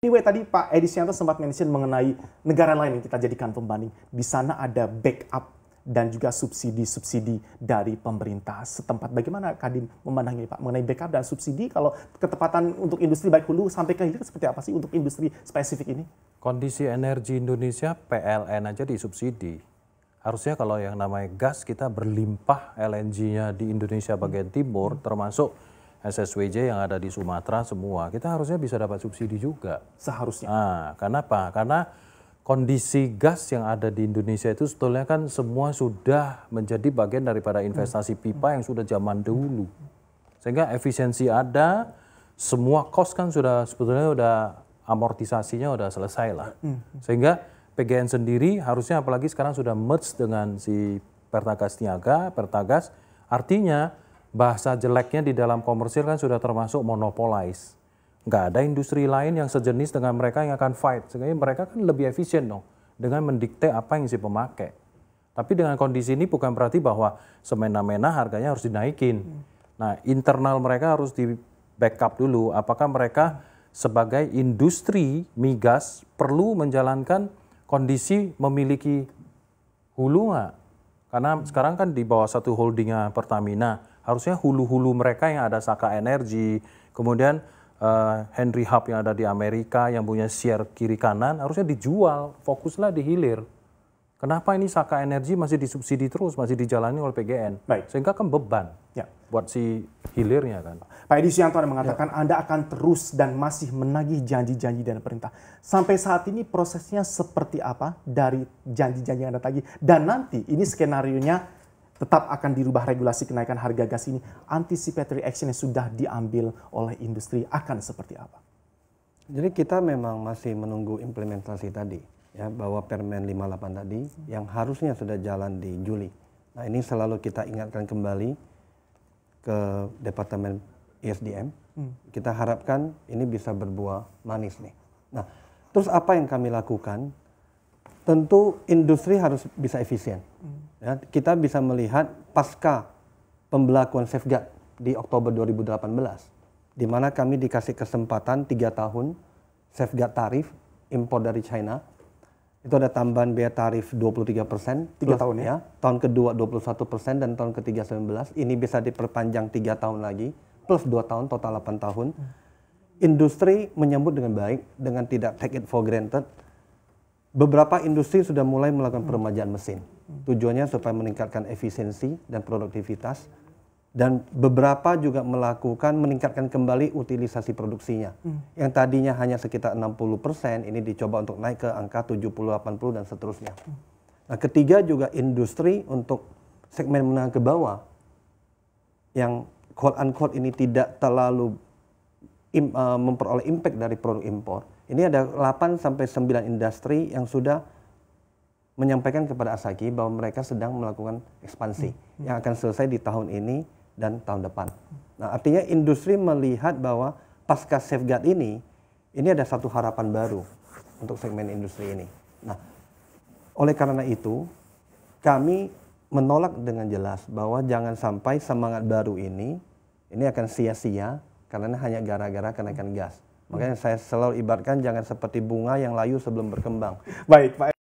Anyway, tadi Pak Edi Sianto sempat mention mengenai negara lain yang kita jadikan pembanding. Di sana ada backup dan juga subsidi-subsidi dari pemerintah setempat. Bagaimana Kadin memandang ini Pak mengenai backup dan subsidi kalau ketepatan untuk industri baik hulu sampai ke hilir seperti apa sih untuk industri spesifik ini? Kondisi energi Indonesia PLN aja disubsidi. Harusnya kalau yang namanya gas kita berlimpah LNG-nya di Indonesia bagian timur termasuk SSWJ yang ada di Sumatera semua, kita harusnya bisa dapat subsidi juga. Seharusnya. Nah, kenapa? Karena kondisi gas yang ada di Indonesia itu sebetulnya kan semua sudah menjadi bagian daripada investasi pipa yang sudah zaman dulu. Sehingga efisiensi ada, semua cost kan sudah sebetulnya sudah amortisasinya sudah selesai lah. Sehingga PGN sendiri harusnya apalagi sekarang sudah merge dengan si Pertagas Niaga, Pertagas, artinya bahasa jeleknya di dalam komersil kan sudah termasuk monopolize. Nggak ada industri lain yang sejenis dengan mereka yang akan fight. Sehingga mereka kan lebih efisien dong dengan mendikte apa yang si pemakai. Tapi dengan kondisi ini bukan berarti bahwa semena-mena harganya harus dinaikin. Nah, internal mereka harus di backup dulu. Apakah mereka sebagai industri migas perlu menjalankan kondisi memiliki hulu nggak? Karena sekarang kan di bawah satu holdingnya Pertamina, harusnya hulu-hulu mereka yang ada Saka Energi, kemudian uh, Henry Hub yang ada di Amerika yang punya share kiri kanan harusnya dijual, fokuslah di hilir. Kenapa ini Saka Energi masih disubsidi terus, masih dijalani oleh PGN? Baik. Sehingga kan beban Ya. buat si hilirnya kan. Pak Edi Suyanto Anda mengatakan Anda akan terus dan masih menagih janji-janji dari pemerintah. Sampai saat ini prosesnya seperti apa dari janji-janji yang Anda tagih? Dan nanti ini skenario-nya tetap akan dirubah regulasi kenaikan harga gas ini. Anticipatory action yang sudah diambil oleh industri akan seperti apa? Jadi kita memang masih menunggu implementasi tadi ya bahwa Permen 58 tadi yang harusnya sudah jalan di Juli. Nah, ini selalu kita ingatkan kembali ke Departemen ISDM. Kita harapkan ini bisa berbuah manis nih. Nah, terus apa yang kami lakukan? Tentu industri harus bisa efisien. Ya, kita bisa melihat pasca pembelakuan safeguard di Oktober 2018, di mana kami dikasih kesempatan tiga tahun safeguard tarif impor dari China. Itu ada tambahan biaya tarif 23 persen. Tiga tahun ya? Tahun kedua 21 persen dan tahun ketiga 19. Ini bisa diperpanjang tiga tahun lagi plus dua tahun total 8 tahun. Industri menyambut dengan baik dengan tidak take it for granted. Beberapa industri sudah mulai melakukan peremajaan mesin. Tujuannya supaya meningkatkan efisiensi dan produktivitas dan beberapa juga melakukan meningkatkan kembali utilisasi produksinya. Yang tadinya hanya sekitar 60%, ini dicoba untuk naik ke angka 70, 80 dan seterusnya. Nah, ketiga juga industri untuk segmen menengah ke bawah yang quote unquote ini tidak terlalu im, uh, memperoleh impact dari produk impor. Ini ada 8 sampai 9 industri yang sudah menyampaikan kepada Asaki bahwa mereka sedang melakukan ekspansi yang akan selesai di tahun ini dan tahun depan. Nah, artinya industri melihat bahwa pasca safeguard ini, ini ada satu harapan baru untuk segmen industri ini. Nah, oleh karena itu, kami menolak dengan jelas bahwa jangan sampai semangat baru ini, ini akan sia-sia karena hanya gara-gara kenaikan gas. Makanya saya selalu ibaratkan jangan seperti bunga yang layu sebelum berkembang. Baik, Pak